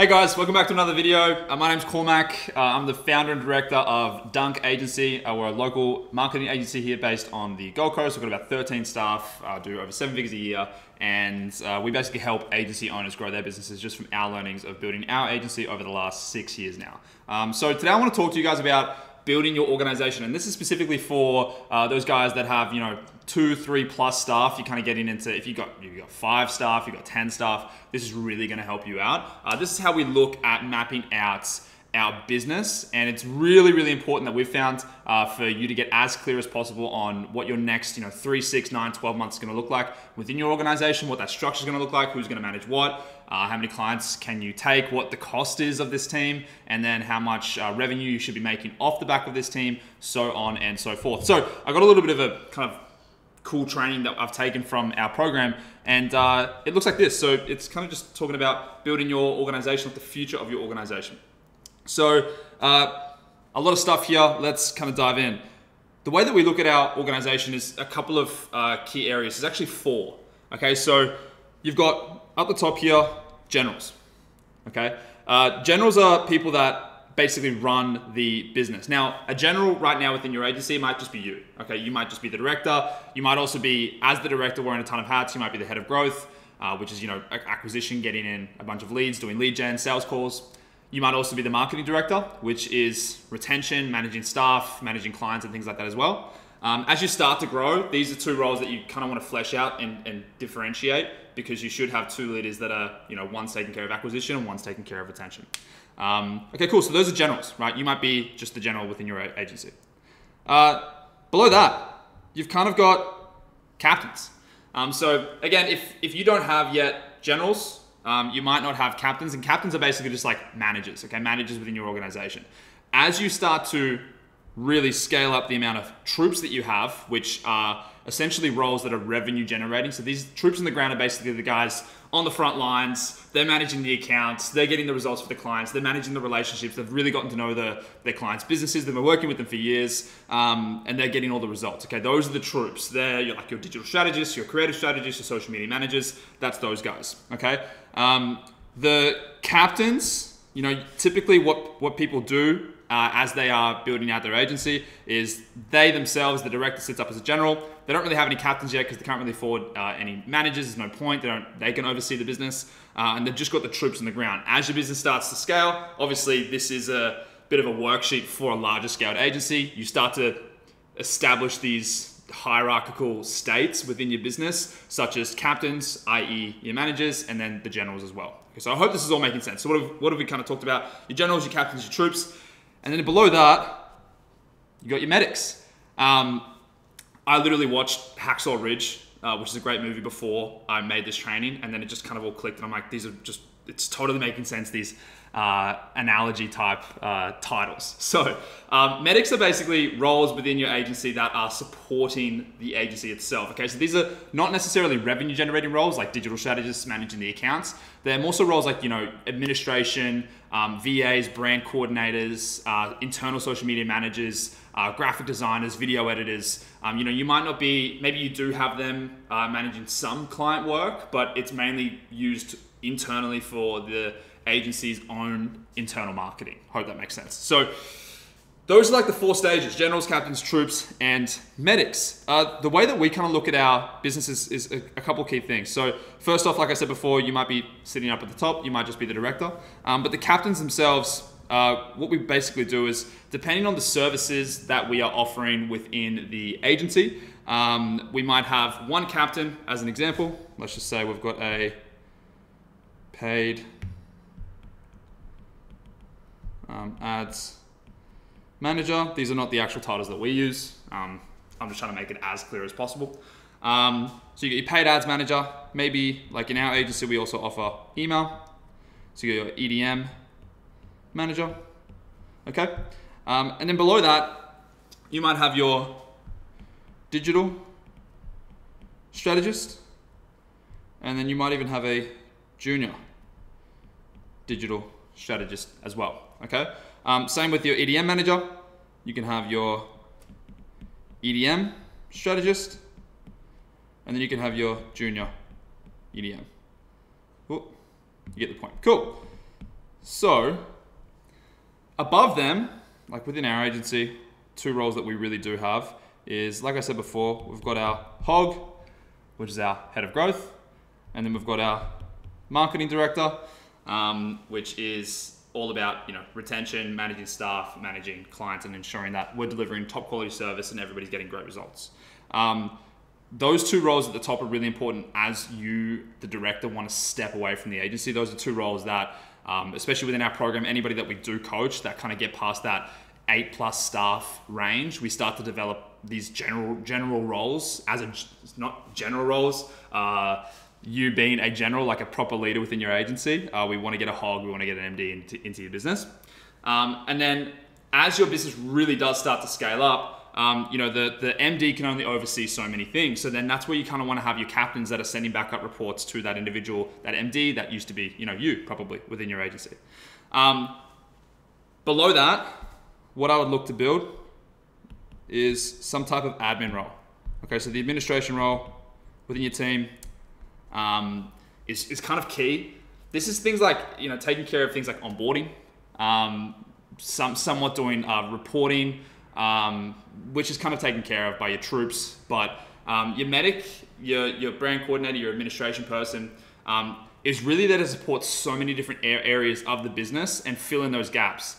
Hey guys, welcome back to another video. Uh, my name's Cormac. Uh, I'm the founder and director of Dunk Agency. Uh, we're a local marketing agency here based on the Gold Coast. We've got about 13 staff, uh, do over seven figures a year, and uh, we basically help agency owners grow their businesses just from our learnings of building our agency over the last six years now. Um, so today I want to talk to you guys about building your organization. And this is specifically for uh, those guys that have, you know, two, three plus staff. You're kind of getting into, if you got, you got five staff, you got 10 staff, this is really going to help you out. Uh, this is how we look at mapping out our business and it's really really important that we've found uh, for you to get as clear as possible on what your next you know 3 6 9 12 months is going to look like within your organization what that structure is going to look like who's going to manage what uh, how many clients can you take what the cost is of this team and then how much uh, revenue you should be making off the back of this team so on and so forth so i got a little bit of a kind of cool training that I've taken from our program, and uh, it looks like this. So it's kind of just talking about building your organization, the future of your organization. So, uh, a lot of stuff here. Let's kind of dive in. The way that we look at our organization is a couple of uh, key areas. There's actually four. Okay, so you've got up the top here generals. Okay, uh, generals are people that basically run the business. Now, a general right now within your agency might just be you. Okay, you might just be the director. You might also be, as the director, wearing a ton of hats. You might be the head of growth, uh, which is you know acquisition, getting in a bunch of leads, doing lead gen, sales calls. You might also be the marketing director, which is retention, managing staff, managing clients, and things like that as well. Um, as you start to grow, these are two roles that you kind of want to flesh out and, and, differentiate because you should have two leaders that are, you know, one's taking care of acquisition and one's taking care of retention. Um, okay, cool. So those are generals, right? You might be just the general within your agency. Uh, below that, you've kind of got captains. Um, so again, if if you don't have yet generals, um, you might not have captains, and captains are basically just like managers, okay, managers within your organization. As you start to really scale up the amount of troops that you have, which are essentially roles that are revenue generating. So these troops on the ground are basically the guys on the front lines. They're managing the accounts. They're getting the results for the clients. They're managing the relationships. They've really gotten to know the, their clients' businesses. They've been working with them for years, um, and they're getting all the results. Okay, those are the troops. They're like your digital strategists, your creative strategists, your social media managers. That's those guys. Okay, um, the captains. You know, typically what what people do uh, as they are building out their agency is they themselves, the director sits up as a general. They don't really have any captains yet because they can't really afford uh, any managers. There's no point. They don't. They can oversee the business, uh, and they've just got the troops on the ground. As your business starts to scale, obviously this is a bit of a worksheet for a larger scaled agency. You start to establish these hierarchical states within your business, such as captains, i.e., your managers, and then the generals as well. Okay, so I hope this is all making sense. So what have, what have we kind of talked about? Your generals, your captains, your troops. And then below that, you got your medics. Um, I literally watched Hacksaw Ridge, uh, which is a great movie before I made this training, and then it just kind of all clicked, and I'm like, these are just, it's totally making sense, these uh, analogy type uh, titles. So, um, medics are basically roles within your agency that are supporting the agency itself. Okay, so these are not necessarily revenue generating roles like digital strategists managing the accounts. They're more so roles like, you know, administration, um, VAs, brand coordinators, uh, internal social media managers, uh, graphic designers, video editors. Um, you know, you might not be, maybe you do have them uh, managing some client work, but it's mainly used internally for the agency's own internal marketing. Hope that makes sense. So those are like the four stages generals, captains, troops, and medics. Uh, the way that we kind of look at our businesses is a, a, couple key things. So, first off, like I said before, you might be sitting up at the top, you might just be the director. Um, but the captains themselves, uh, what we basically do is depending on the services that we are offering within the agency, um, we might have one captain as an example. Let's just say we've got a paid um, ads manager. These are not the actual titles that we use. Um, I'm just trying to make it as clear as possible. Um, so you get your paid ads manager. Maybe like in our agency, we also offer email. So you get your EDM manager. Okay. Um, and then below that, you might have your digital strategist. And then you might even have a junior digital strategist as well. Okay. Um, same with your EDM manager. You can have your EDM strategist, and then you can have your junior EDM. Ooh, you get the point. Cool. So, above them, like within our agency, two roles that we really do have is, like I said before, we've got our HOG, which is our head of growth, and then we've got our marketing director, um, which is all about you know retention, managing staff, managing clients, and ensuring that we're delivering top quality service and everybody's getting great results. Um, those two roles at the top are really important as you, the director, want to step away from the agency. Those are two roles that, um, especially within our program, anybody that we do coach that kind of get past that eight plus staff range, we start to develop these general general roles as a not general roles. Uh, you being a general, like a proper leader within your agency, uh, we want to get a hog, we want to get an MD into, into your business, um, and then as your business really does start to scale up, um, you know, the, the MD can only oversee so many things. So then that's where you kind of want to have your captains that are sending backup reports to that individual, that MD that used to be, you know, you probably within your agency. Um, below that, what I would look to build is some type of admin role. Okay, so the administration role within your team um, is, is kind of key. This is things like, you know, taking care of things like onboarding, um, some, somewhat doing uh, reporting, um, which is kind of taken care of by your troops. But um, your medic, your, your brand coordinator, your administration person um, is really there to support so many different areas of the business and fill in those gaps.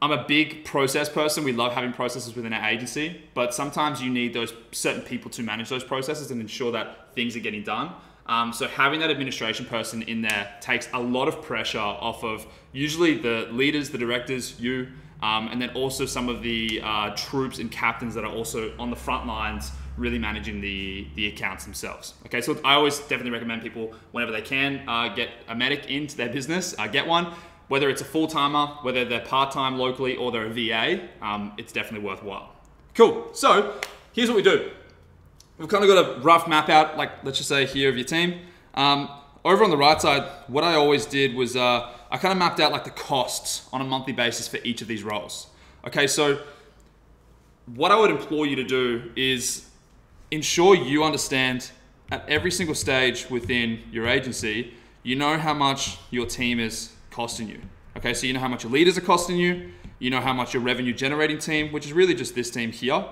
I'm a big process person. We love having processes within our agency, but sometimes you need those certain people to manage those processes and ensure that things are getting done. Um, so having that administration person in there takes a lot of pressure off of usually the leaders, the directors, you, um, and then also some of the uh, troops and captains that are also on the front lines really managing the, the accounts themselves. Okay, so I always definitely recommend people, whenever they can, uh, get a medic into their business, uh, get one. Whether it's a full timer, whether they're part time locally, or they're a VA, um, it's definitely worthwhile. Cool, so here's what we do. We've kind of got a rough map out, like let's just say here of your team. Um, over on the right side, what I always did was uh, I kind of mapped out like the costs on a monthly basis for each of these roles. Okay, so what I would implore you to do is ensure you understand at every single stage within your agency, you know how much your team is costing you. Okay, so you know how much your leaders are costing you, you know how much your revenue generating team, which is really just this team here,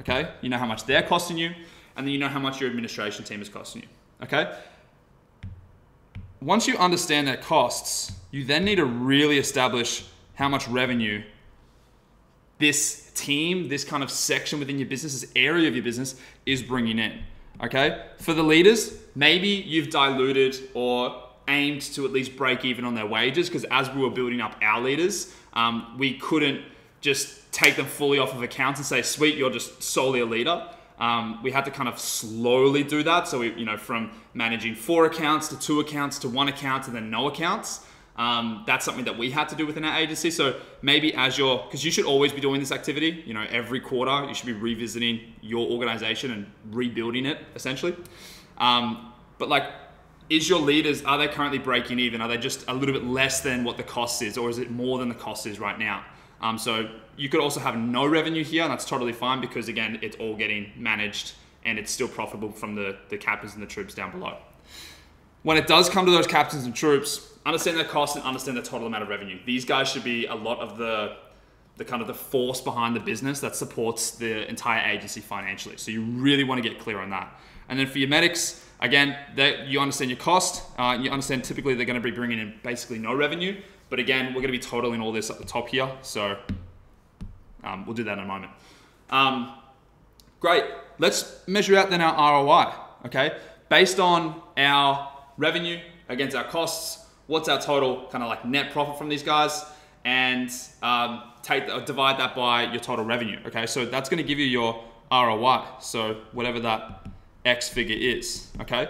okay, you know how much they're costing you, and then you know how much your administration team is costing you, okay? Once you understand their costs, you then need to really establish how much revenue this team, this kind of section within your business, this area of your business is bringing in. Okay? For the leaders, maybe you've diluted or aimed to at least break even on their wages because as we were building up our leaders, um, we couldn't just take them fully off of accounts and say, sweet, you're just solely a leader. Um, we had to kind of slowly do that. So we, you know, from managing four accounts to two accounts to one account and then no accounts. Um, that's something that we had to do within our agency. So maybe as you're, because you should always be doing this activity. You know, every quarter you should be revisiting your organization and rebuilding it essentially. Um, but like, is your leaders are they currently breaking even? Are they just a little bit less than what the cost is, or is it more than the cost is right now? Um, so you could also have no revenue here, and that's totally fine because again, it's all getting managed and it's still profitable from the, the captains and the troops down below. When it does come to those captains and troops, understand their cost and understand the total amount of revenue. These guys should be a lot of the the kind of the force behind the business that supports the entire agency financially. So you really want to get clear on that. And then for your medics, again, that you understand your cost. Uh, you understand typically they're going to be bringing in basically no revenue. But again, we're going to be totaling all this at the top here. So um, we'll do that in a moment. Um, great. Let's measure out then our ROI. Okay. Based on our revenue against our costs, what's our total kind of like net profit from these guys? And um, take uh, divide that by your total revenue. Okay. So that's going to give you your ROI. So whatever that X figure is. Okay.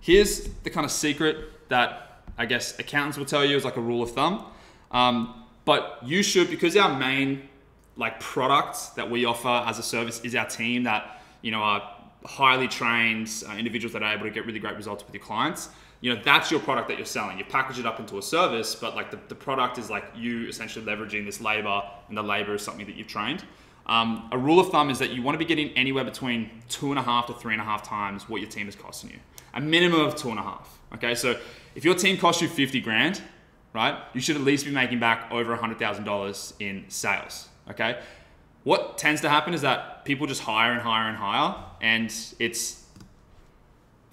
Here's the kind of secret that I guess accountants will tell you is like a rule of thumb. Um, but you should, because our main like product that we offer as a service is our team that you know are highly trained uh, individuals that are able to get really great results with your clients. You know that's your product that you're selling. You package it up into a service, but like the, the product is like you essentially leveraging this labor, and the labor is something that you've trained. Um, a rule of thumb is that you want to be getting anywhere between two and a half to three and a half times what your team is costing you. A minimum of two and a half. Okay, so if your team costs you 50 grand, right? You should at least be making back over $100,000 in sales, okay? What tends to happen is that people just hire and hire and hire, and it's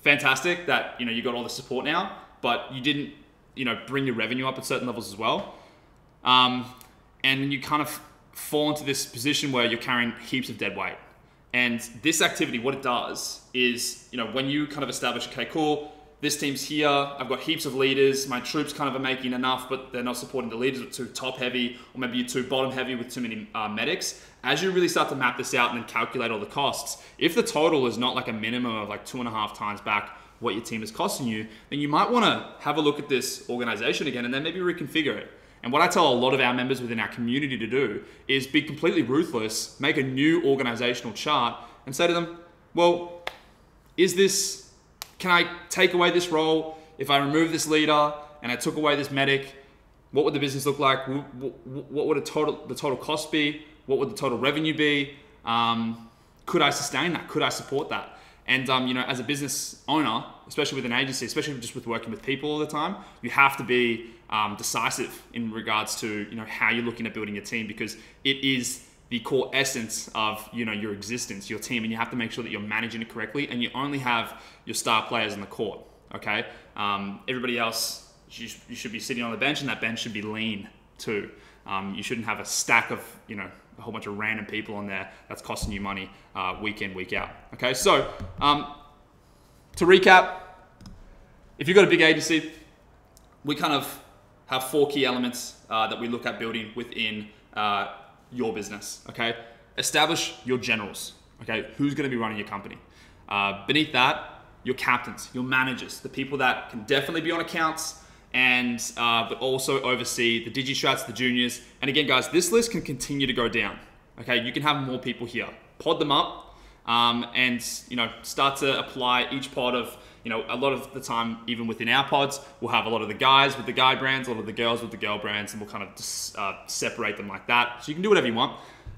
fantastic that you know you got all the support now, but you didn't you know bring your revenue up at certain levels as well, um, and you kind of fall into this position where you're carrying heaps of dead weight. And this activity, what it does is, you know, when you kind of establish, okay, cool, this team's here, I've got heaps of leaders, my troops kind of are making enough, but they're not supporting the leaders, are too top heavy, or maybe you're too bottom heavy with too many uh, medics. As you really start to map this out and then calculate all the costs, if the total is not like a minimum of like two and a half times back what your team is costing you, then you might want to have a look at this organization again and then maybe reconfigure it. And what I tell a lot of our members within our community to do is be completely ruthless, make a new organizational chart, and say to them, well, is this, can I take away this role? If I remove this leader and I took away this medic, what would the business look like? What would total, the total cost be? What would the total revenue be? Um, could I sustain that? Could I support that? And um, you know, as a business owner, especially with an agency, especially just with working with people all the time, you have to be um, decisive in regards to you know how you're looking at building your team because it is the core essence of you know your existence, your team, and you have to make sure that you're managing it correctly. And you only have your star players on the court. Okay, um, everybody else you, you, should be sitting on the bench, and that bench should be lean too. Um, you shouldn't have a stack of you know a whole bunch of random people on there that's costing you money uh, week in, week out. Okay, so um, to recap, if you've got a big agency, we kind of have four key elements uh, that we look at building within uh, your business. Okay, establish your generals. Okay, who's going to be running your company? Uh, beneath that, your captains, your managers, the people that can definitely be on accounts and uh, but also oversee the digistrats, the juniors. And again, guys, this list can continue to go down. Okay, you can have more people here. Pod them up, um, and you know start to apply each pod of you know a lot of the time even within our pods we'll have a lot of the guys with the guy brands, a lot of the girls with the girl brands, and we'll kind of just, uh, separate them like that. So you can do whatever you want.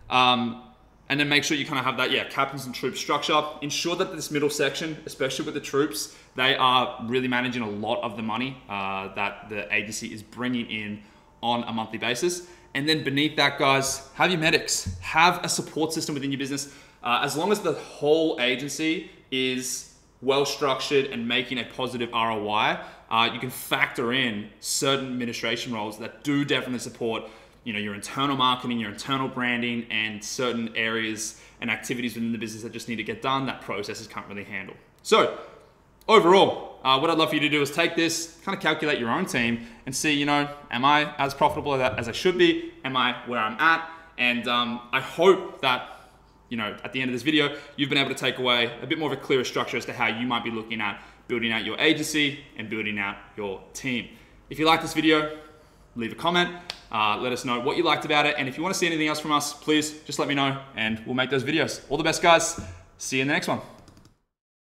Um, and then make sure you kind of have that, yeah, captains and troops structure. Ensure that this middle section, especially with the troops, they are really managing a lot of the money uh, that the agency is bringing in on a monthly basis. And then beneath that, guys, have your medics, have a support system within your business. Uh, as long as the whole agency is well structured and making a positive ROI, uh, you can factor in certain administration roles that do definitely support you know your internal marketing, your internal branding, and certain areas and activities within the business that just need to get done that processes can't really handle. So overall, uh, what I'd love for you to do is take this, kind of calculate your own team, and see, you know, am I as profitable as I should be? Am I where I'm at? And um, I hope that you know at the end of this video, you've been able to take away a bit more of a clearer structure as to how you might be looking at building out your agency and building out your team. If you like this video, leave a comment. Uh, let us know what you liked about it. And if you want to see anything else from us, please just let me know and we'll make those videos. All the best, guys. See you in the next one.